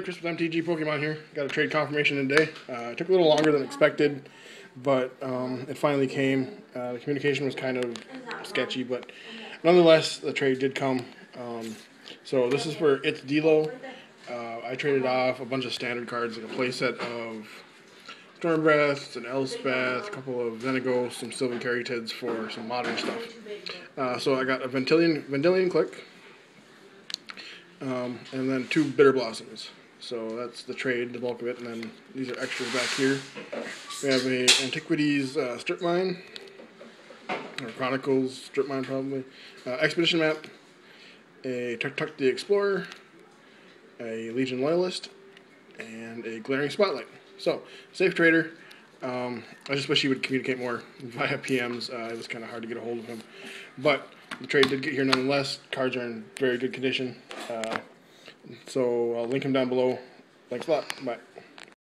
Chris with MTG Pokemon here. Got a trade confirmation today. Uh, it took a little longer than expected, but um, it finally came. Uh, the communication was kind of sketchy, but nonetheless, the trade did come. Um, so this is for ItsDlowe. Uh, I traded off a bunch of standard cards, like a playset of Stormbreath, an Elspeth, a couple of Xenagos, some Sylvan Caryatids for some modern stuff. Uh, so I got a Vendilion, Vendilion Clique, um, and then two Bitter Blossoms. So that's the trade, the bulk of it, and then these are extras back here. We have a Antiquities uh, strip mine, or Chronicles strip mine probably, uh, Expedition map, a Tuk the Explorer, a Legion Loyalist, and a Glaring Spotlight. So, safe trader. Um, I just wish he would communicate more via PMs. Uh, it was kind of hard to get a hold of him. But the trade did get here nonetheless. Cards are in very good condition. Uh, so I'll link them down below. Thanks a lot. Bye.